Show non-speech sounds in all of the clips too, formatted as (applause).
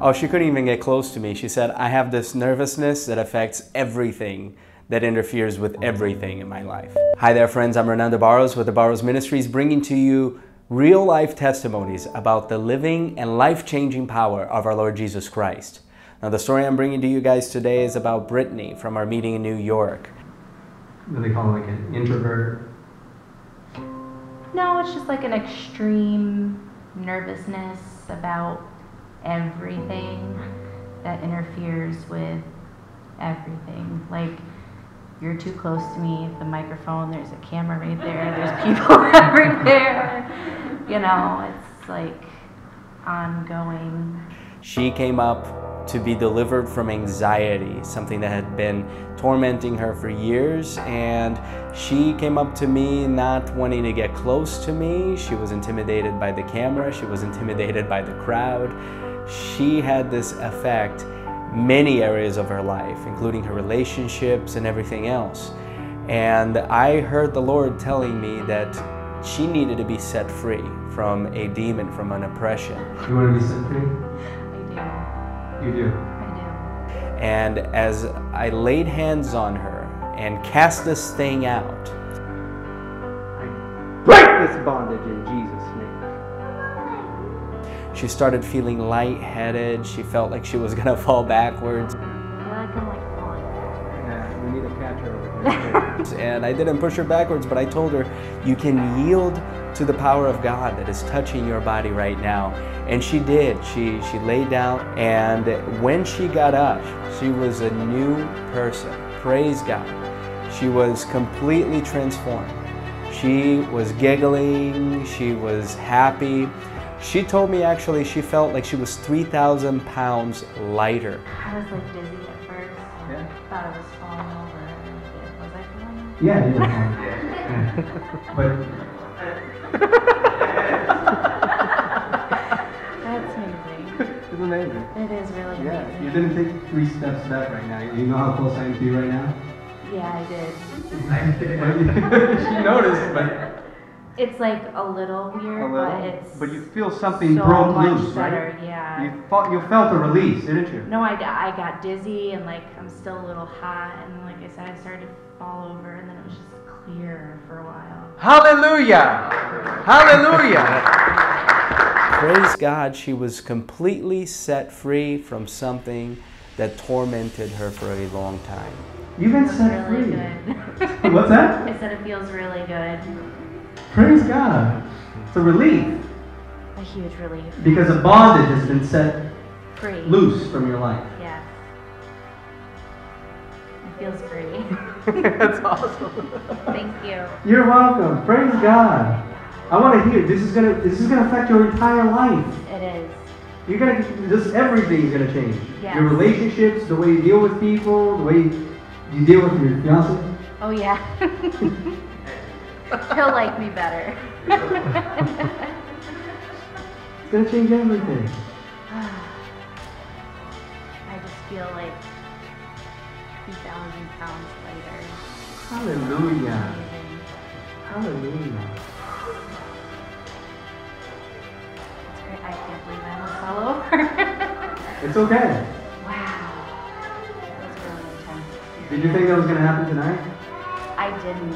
Oh, she couldn't even get close to me. She said, I have this nervousness that affects everything that interferes with everything in my life. Hi there, friends. I'm Renan DeBarros with DeBarros Ministries, bringing to you real life testimonies about the living and life changing power of our Lord Jesus Christ. Now, the story I'm bringing to you guys today is about Brittany from our meeting in New York. What do they call it, like an introvert? No, it's just like an extreme nervousness about everything that interferes with everything. Like, you're too close to me, the microphone, there's a camera right there, there's (laughs) people (laughs) everywhere. You know, it's like ongoing. She came up to be delivered from anxiety, something that had been tormenting her for years. And she came up to me not wanting to get close to me. She was intimidated by the camera, she was intimidated by the crowd. She had this effect many areas of her life, including her relationships and everything else. And I heard the Lord telling me that she needed to be set free from a demon, from an oppression. You want to be set free? I You do. I do. And as I laid hands on her and cast this thing out, I break this bondage in Jesus' name. She started feeling lightheaded. She felt like she was gonna (laughs) fall backwards. feel like I'm like falling. Yeah, we need a catcher over here. (laughs) and I didn't push her backwards, but I told her, you can yield to the power of God that is touching your body right now. And she did. She she laid down and when she got up, she was a new person. Praise God. She was completely transformed. She was giggling, she was happy. She told me actually she felt like she was 3,000 pounds lighter. I was like dizzy at first. Yeah. Thought I was falling over. Was I falling over? Yeah, you were fine. (laughs) That's amazing. But it's amazing. It is really Yeah, amazing. you didn't take three steps back right now. You know how close I am to you right now? Yeah, I did. (laughs) she noticed, but It's like a little weird, a but little. it's But you feel something so broke loose, better. right? Yeah. You felt, you felt a release, didn't you? No, I, I got dizzy and like I'm still a little hot and like I said, I started to fall over and then it was just clear for a while. Hallelujah! Hallelujah! Praise God, she was completely set free from something that tormented her for a long time. You've been set really free. good. (laughs) What's that? I said it feels really good. Praise God. It's a relief A huge relief. because a bondage has been set Free. loose from your life. Yes. It feels free. (laughs) (laughs) That's awesome. Thank you. You're welcome. Praise God. I want to hear. This is gonna. This is gonna affect your entire life. It is. You're gonna. Just everything's gonna change. Yes. Your relationships, the way you deal with people, the way you deal with your fiance. Oh yeah. (laughs) He'll like me better. It's gonna change everything. (sighs) I just feel like 2,000 pounds lighter. Hallelujah. Hallelujah. I can't believe I almost fell over. (laughs) It's okay. wow. That was really intense. Did you think that was gonna happen tonight? I didn't.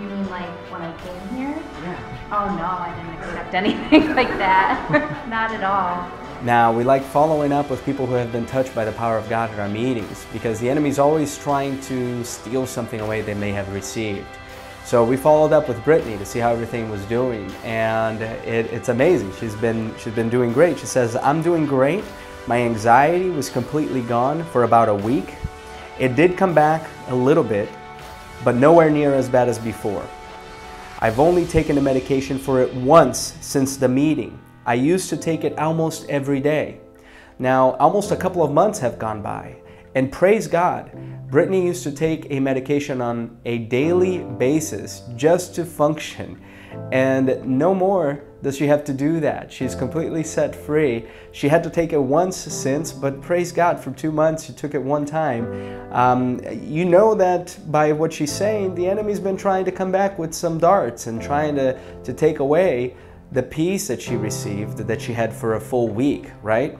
You mean like when I came here? Yeah. Oh no, I didn't expect anything (laughs) like that. (laughs) Not at all. Now, we like following up with people who have been touched by the power of God at our meetings because the enemy is always trying to steal something away they may have received. So we followed up with Brittany to see how everything was doing, and it, it's amazing. She's been she's been doing great. She says, "I'm doing great. My anxiety was completely gone for about a week. It did come back a little bit, but nowhere near as bad as before. I've only taken the medication for it once since the meeting. I used to take it almost every day. Now, almost a couple of months have gone by, and praise God, Brittany used to take a medication on a daily basis just to function. And no more does she have to do that. She's completely set free. She had to take it once since, but praise God, for two months she took it one time. Um, you know that by what she's saying, the enemy's been trying to come back with some darts and trying to, to take away the peace that she received, that she had for a full week, right?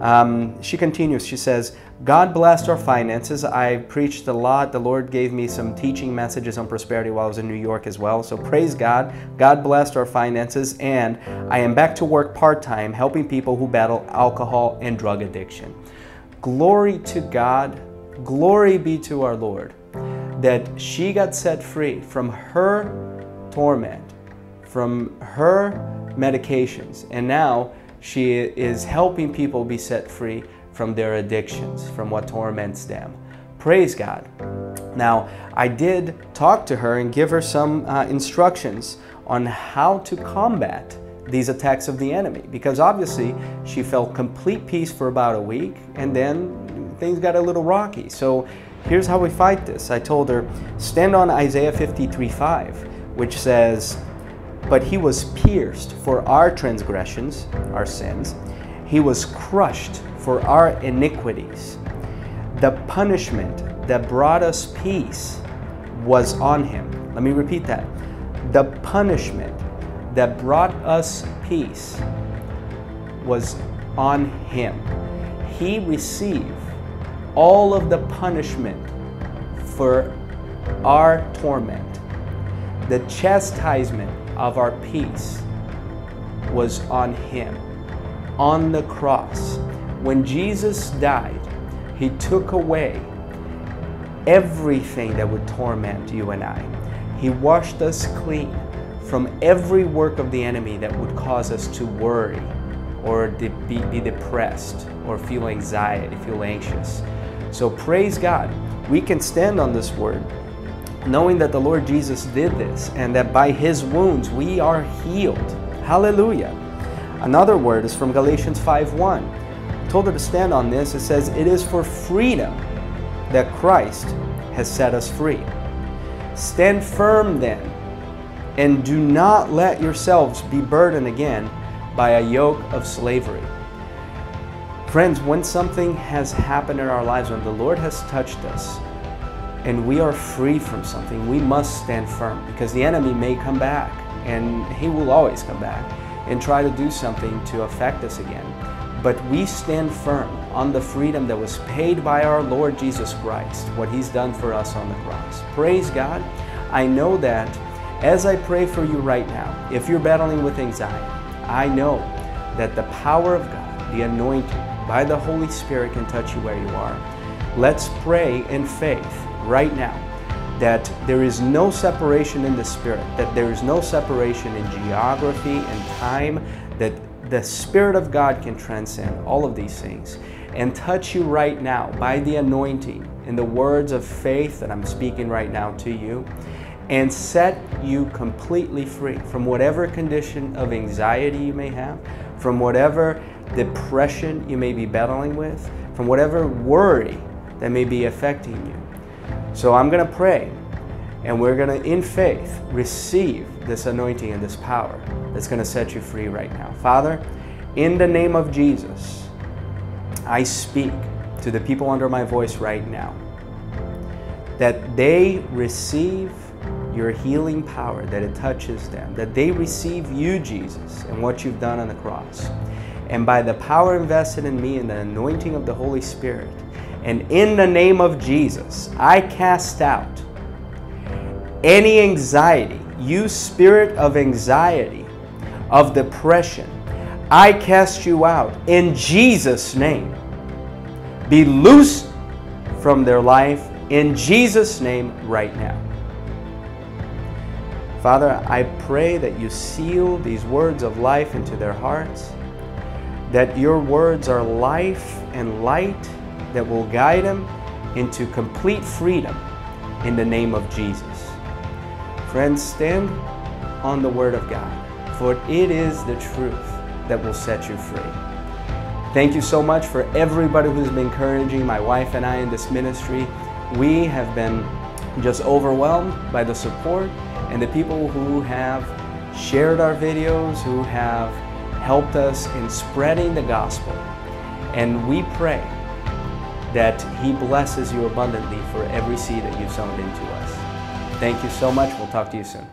Um, she continues, she says, God blessed our finances. I preached a lot. The Lord gave me some teaching messages on prosperity while I was in New York as well. So praise God. God blessed our finances. And I am back to work part time helping people who battle alcohol and drug addiction. Glory to God. Glory be to our Lord that she got set free from her torment, from her medications, and now she is helping people be set free from their addictions, from what torments them. Praise God. Now, I did talk to her and give her some uh, instructions on how to combat these attacks of the enemy because obviously she felt complete peace for about a week and then things got a little rocky. So here's how we fight this. I told her, stand on Isaiah 53 5, which says, But he was pierced for our transgressions, our sins, he was crushed for our iniquities. The punishment that brought us peace was on him. Let me repeat that. The punishment that brought us peace was on him. He received all of the punishment for our torment. The chastisement of our peace was on him on the cross. When Jesus died, he took away everything that would torment you and I. He washed us clean from every work of the enemy that would cause us to worry or be, be depressed or feel anxiety, feel anxious. So praise God. We can stand on this word knowing that the Lord Jesus did this and that by his wounds we are healed. Hallelujah. Another word is from Galatians 5:1 told her to stand on this. It says, It is for freedom that Christ has set us free. Stand firm then, and do not let yourselves be burdened again by a yoke of slavery. Friends, when something has happened in our lives, when the Lord has touched us, and we are free from something, we must stand firm because the enemy may come back, and he will always come back and try to do something to affect us again but we stand firm on the freedom that was paid by our Lord Jesus Christ, what He's done for us on the cross. Praise God. I know that as I pray for you right now, if you're battling with anxiety, I know that the power of God, the anointing by the Holy Spirit can touch you where you are. Let's pray in faith right now that there is no separation in the Spirit, that there is no separation in geography and time, that the Spirit of God can transcend all of these things and touch you right now by the anointing in the words of faith that I'm speaking right now to you and set you completely free from whatever condition of anxiety you may have, from whatever depression you may be battling with, from whatever worry that may be affecting you. So I'm going to pray and we're going to, in faith, receive this anointing and this power that's going to set you free right now. Father, in the name of Jesus, I speak to the people under my voice right now that they receive your healing power, that it touches them, that they receive you, Jesus, and what you've done on the cross. And by the power invested in me and the anointing of the Holy Spirit, and in the name of Jesus, I cast out any anxiety, you spirit of anxiety, of depression, I cast you out in Jesus' name. Be loose from their life in Jesus' name right now. Father, I pray that you seal these words of life into their hearts, that your words are life and light that will guide them into complete freedom in the name of Jesus. Friends, stand on the Word of God, for it is the truth that will set you free. Thank you so much for everybody who's been encouraging my wife and I in this ministry. We have been just overwhelmed by the support and the people who have shared our videos, who have helped us in spreading the gospel. And we pray that He blesses you abundantly for every seed that you've sown into us. Thank you so much. We'll talk to you soon.